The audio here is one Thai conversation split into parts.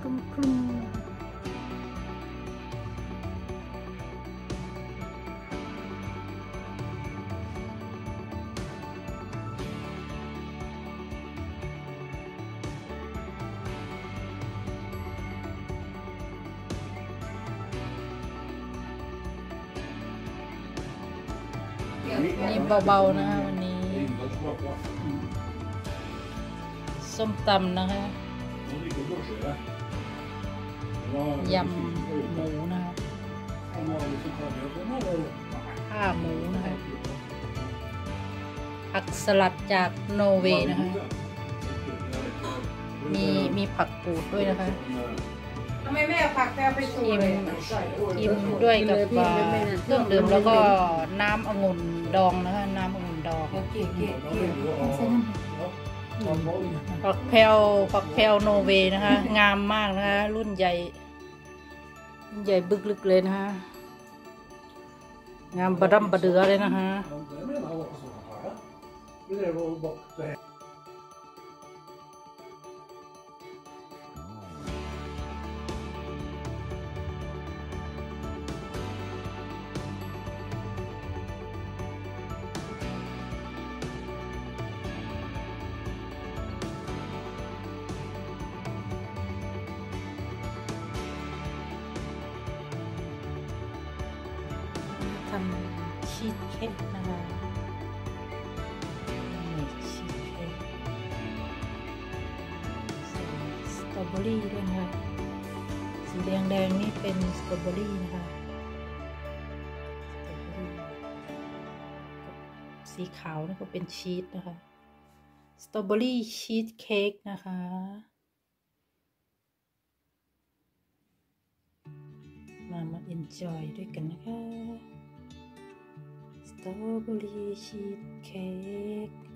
crum crum นี่เบาๆนะคะวันนี้ส้มตำนะคะ ยำหมูนะคะข้าหมูนะคะผักสลัดจากโนเวย์นะคะมีมีผักกูดด้วยนะคะทำไมแม่เอาผักแปลไปสูชิมเลยชิมด้วยกับอ่าเครื่องดื่มแล้วก็น้ำองุ่นดองนะคะน้ำองุ่นดอง ผักแพลวผักแพลวโนเวนะคะ งามมากนะคะ รุ่นใหญ่ รุ่นใหญ่บึกลึกเลยนะคะ งามบะดัมบะเดือเลยนะคะ ทำชีสเค้กนะคะนี่ชีสเค้กใส่สตรอเบอรี่ด้วยนะคะสีแดงๆนี่เป็นสตรอเบอรี่นะคะสตรอเบอรี่สีขาวนี่ก็เป็นชีสนะคะสตรอเบอรี่ชีสเค้กนะคะมามา enjoy ด้วยกันนะคะ สตรอเบ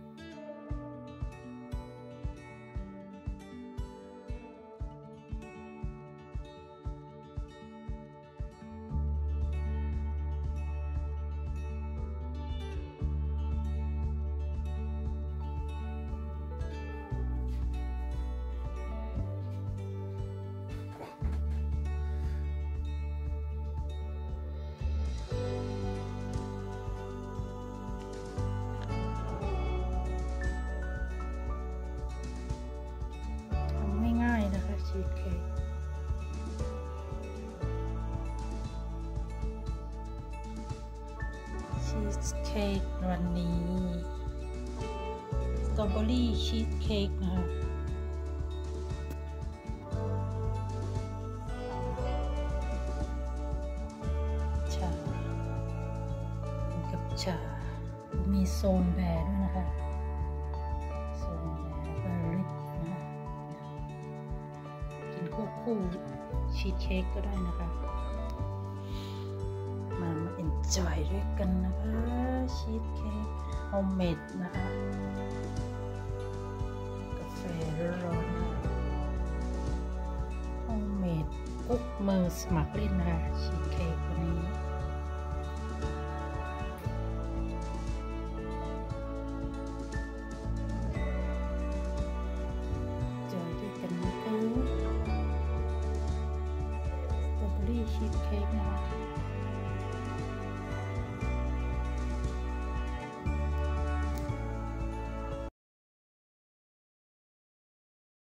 เค้กวันนี้สตรอเบอรี่ชีสเค้กนะคะชากับชา มีโซนแบร์ด้วยนะคะโซนแบร์เบอร์ริกนะกินควบคู่ชีสเค้กก็ได้นะคะ enjoy ด้วยกันนะคะชีสเค้ก homemade นะคะ กาแฟร้อนๆ homemade กุ๊กมือสมัครเล่นนะคะชีสเค้กวันนี้ชีสเค้กนะคะ